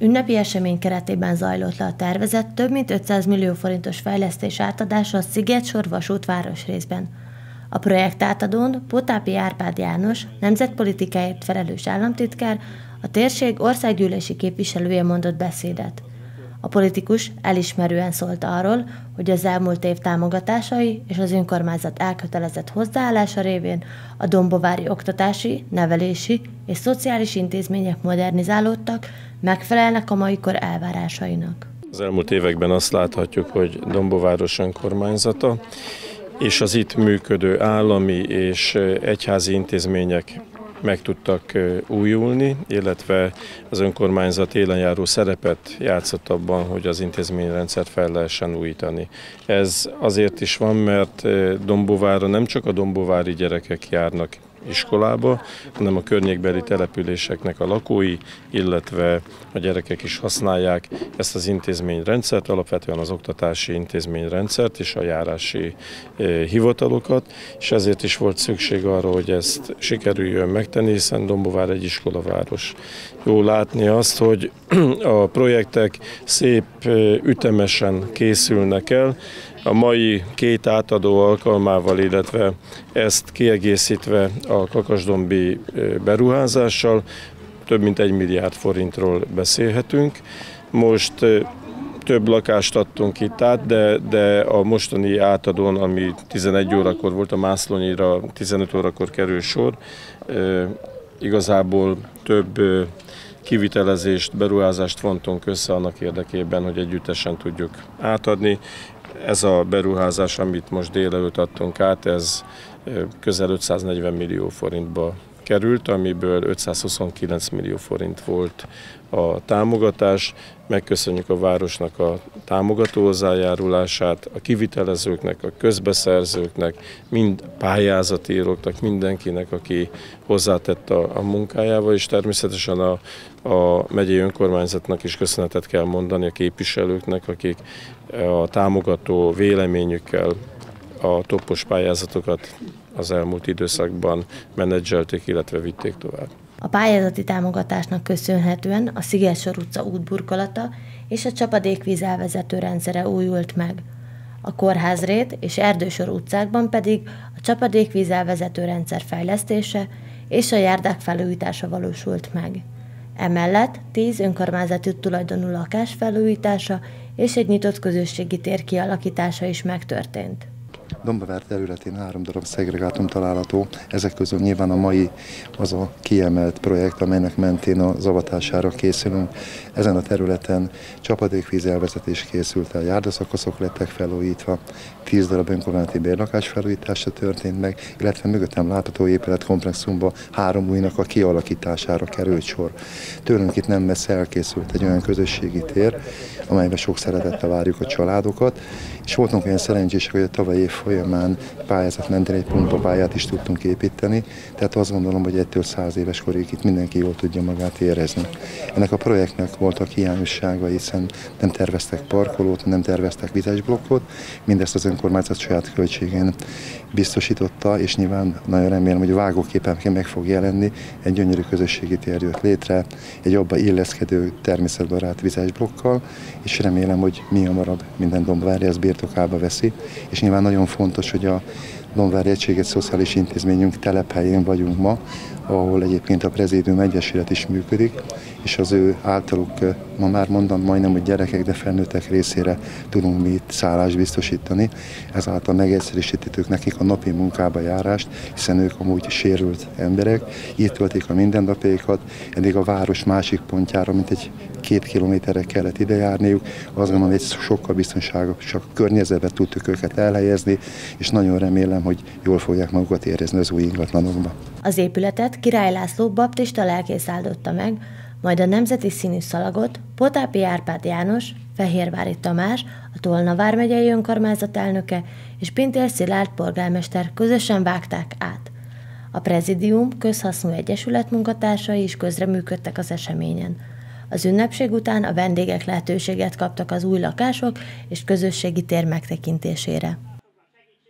Ünnepi esemény keretében zajlott le a tervezett több mint 500 millió forintos fejlesztés átadása a Sziget-sor vasútváros részben. A projekt átadón Potápi Árpád János, nemzetpolitikáért felelős államtitkár, a térség országgyűlési képviselője mondott beszédet. A politikus elismerően szólt arról, hogy az elmúlt év támogatásai és az önkormányzat elkötelezett hozzáállása révén a dombovári oktatási, nevelési és szociális intézmények modernizálódtak, megfelelnek a mai kor elvárásainak. Az elmúlt években azt láthatjuk, hogy Dombováros önkormányzata és az itt működő állami és egyházi intézmények meg tudtak újulni, illetve az önkormányzat élenjáró szerepet játszott abban, hogy az intézményrendszert fel lehessen újítani. Ez azért is van, mert Dombovára nem csak a dombovári gyerekek járnak iskolába, hanem a környékbeli településeknek a lakói, illetve a gyerekek is használják ezt az intézményrendszert, alapvetően az oktatási intézményrendszert és a járási eh, hivatalokat, és ezért is volt szükség arra, hogy ezt sikerüljön megtenni, hiszen Dombovár egy iskolaváros. Jó látni azt, hogy a projektek szép eh, ütemesen készülnek el, a mai két átadó alkalmával, illetve ezt kiegészítve a kakasdombi beruházással több mint egy milliárd forintról beszélhetünk. Most több lakást adtunk itt át, de, de a mostani átadón, ami 11 órakor volt, a Mászlonyira 15 órakor kerül sor, igazából több kivitelezést, beruházást vontunk össze annak érdekében, hogy együttesen tudjuk átadni. Ez a beruházás, amit most délelőtt adtunk át, ez közel 540 millió forintba került, amiből 529 millió forint volt a támogatás. Megköszönjük a városnak a támogató hozzájárulását, a kivitelezőknek, a közbeszerzőknek, mind pályázatíróknak, mindenkinek, aki hozzátett a, a munkájával, és természetesen a, a megyei önkormányzatnak is köszönetet kell mondani, a képviselőknek, akik a támogató véleményükkel a toppos pályázatokat az elmúlt időszakban menedzselték, illetve vitték tovább. A pályázati támogatásnak köszönhetően a Szigetsor utca útburkolata és a csapadékvíz elvezető rendszere újult meg. A Kórházrét és Erdősor utcákban pedig a csapadékvíz elvezető rendszer fejlesztése és a járdák felújítása valósult meg. Emellett 10 önkormányzati tulajdonú lakás felújítása és egy nyitott közösségi tér kialakítása is megtörtént. Dombavár területén három darab szegregátum található. Ezek közül nyilván a mai az a kiemelt projekt, amelynek mentén a zavatására készülünk. Ezen a területen csapadékvíz elvezetés készült el, járdaszakaszok lettek felújítva, tíz darab önkormányzati bérlakás felújítása történt meg, illetve mögöttem látható épületkomplexumban három újnak a kialakítására került sor. Tőlünk itt nem messze elkészült egy olyan közösségi tér, amelyben sok szeretettel várjuk a családokat, és voltunk olyan szerencsések, hogy a tavalyi év folyamán pályázatmenten egy pumpapályát is tudtunk építeni, tehát azt gondolom, hogy egytől száz éves korig itt mindenki jól tudja magát érezni. Ennek a projektnek voltak hiányossága, hiszen nem terveztek parkolót, nem terveztek vizes blokkot, mindezt az önkormányzat saját költségén biztosította, és nyilván nagyon remélem, hogy vágóképpen meg fog jelenni, egy gyönyörű közösségi tér jött létre, egy abba illeszkedő természetbarát vizes blokkal, és remélem, hogy mi hamarabb minden dombvárja ezt birtokába veszi, és nyilván nagyon fontos, hogy a Donvári Egységes Szociális Intézményünk telephelyén vagyunk ma, ahol egyébként a Prezidium Egyesület is működik, és az ő általuk, ma már mondom, majdnem, hogy gyerekek, de felnőttek részére tudunk mi itt szállást biztosítani. Ezáltal megegyszerűsítjük nekik a napi munkába járást, hiszen ők amúgy sérült emberek, itt töltik a mindennapjaikat, eddig a város másik pontjára, mint egy két kilométerre kellett idejárniuk. Azt gondolom, hogy sokkal biztonságosabb környezetbe tudtuk őket elhelyezni, és nagyon remélem, hogy jól fogják magukat érezni az új ingatlanokban. Az épületet Király László baptista lelkész áldotta meg, majd a nemzeti színű szalagot Potápi Árpád János, Fehérvári Tamás, a Tolna vármegyei önkormányzat elnöke és Pintér Szilárd polgármester közösen vágták át. A Prezidium közhasznú egyesület munkatársai is közreműködtek az eseményen. Az ünnepség után a vendégek lehetőséget kaptak az új lakások és közösségi tér megtekintésére.